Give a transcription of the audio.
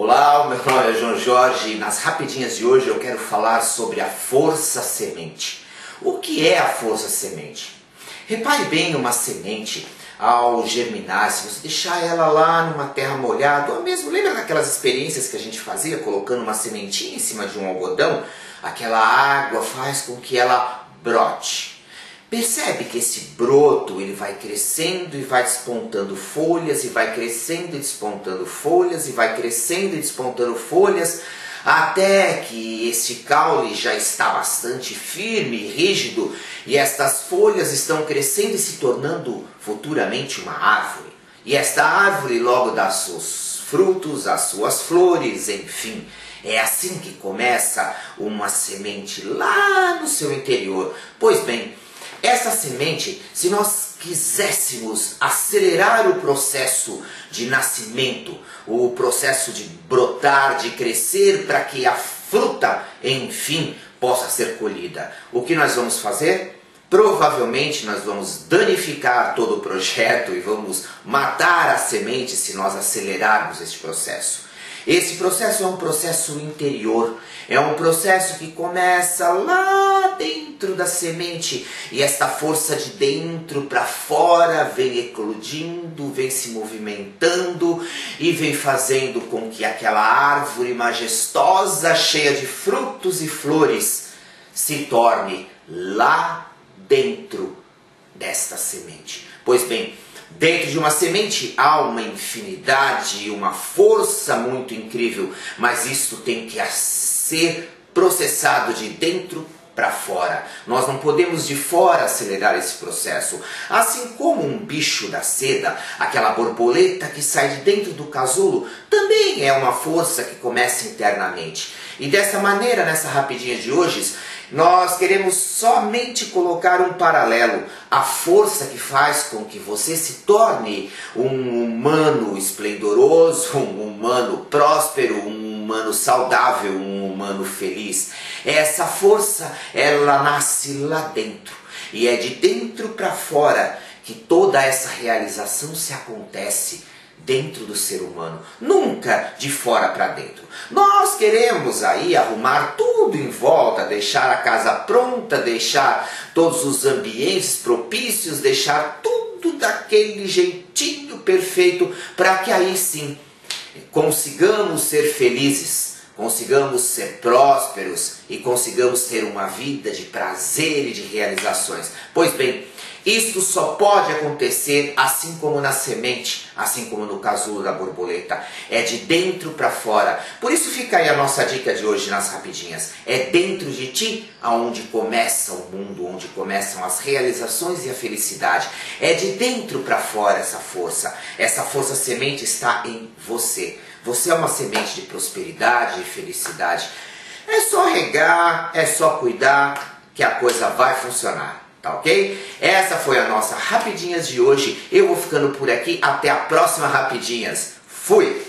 Olá, meu nome é João Jorge e nas rapidinhas de hoje eu quero falar sobre a força semente. O que é a força semente? Repare bem uma semente ao germinar, se você deixar ela lá numa terra molhada, ou mesmo lembra daquelas experiências que a gente fazia colocando uma sementinha em cima de um algodão? Aquela água faz com que ela brote. Percebe que esse broto ele vai crescendo e vai despontando folhas e vai crescendo e despontando folhas e vai crescendo e despontando folhas até que este caule já está bastante firme e rígido e estas folhas estão crescendo e se tornando futuramente uma árvore. E esta árvore logo dá seus frutos, as suas flores, enfim. É assim que começa uma semente lá no seu interior. Pois bem, essa semente, se nós quiséssemos acelerar o processo de nascimento, o processo de brotar, de crescer, para que a fruta, enfim, possa ser colhida, o que nós vamos fazer? Provavelmente nós vamos danificar todo o projeto e vamos matar a semente se nós acelerarmos este processo. Esse processo é um processo interior, é um processo que começa lá dentro da semente e esta força de dentro para fora vem eclodindo, vem se movimentando e vem fazendo com que aquela árvore majestosa, cheia de frutos e flores, se torne lá dentro desta semente. Pois bem, Dentro de uma semente há uma infinidade, uma força muito incrível, mas isso tem que ser processado de dentro para fora. Nós não podemos de fora acelerar esse processo. Assim como um bicho da seda, aquela borboleta que sai de dentro do casulo, também é uma força que começa internamente. E dessa maneira, nessa rapidinha de hoje, nós queremos somente colocar um paralelo, a força que faz com que você se torne um humano esplendoroso, um humano próspero, um humano saudável, um humano feliz. Essa força, ela nasce lá dentro e é de dentro para fora que toda essa realização se acontece dentro do ser humano, nunca de fora para dentro. Nós queremos aí arrumar tudo em volta, deixar a casa pronta, deixar todos os ambientes propícios, deixar tudo daquele jeitinho perfeito para que aí sim consigamos ser felizes, consigamos ser prósperos e consigamos ter uma vida de prazer e de realizações. Pois bem, isto só pode acontecer assim como na semente, assim como no casulo da borboleta. É de dentro para fora. Por isso fica aí a nossa dica de hoje nas rapidinhas. É dentro de ti aonde começa o mundo, onde começam as realizações e a felicidade. É de dentro para fora essa força. Essa força semente está em você. Você é uma semente de prosperidade e felicidade. É só regar, é só cuidar que a coisa vai funcionar. Tá ok? Essa foi a nossa Rapidinhas de hoje. Eu vou ficando por aqui. Até a próxima Rapidinhas. Fui!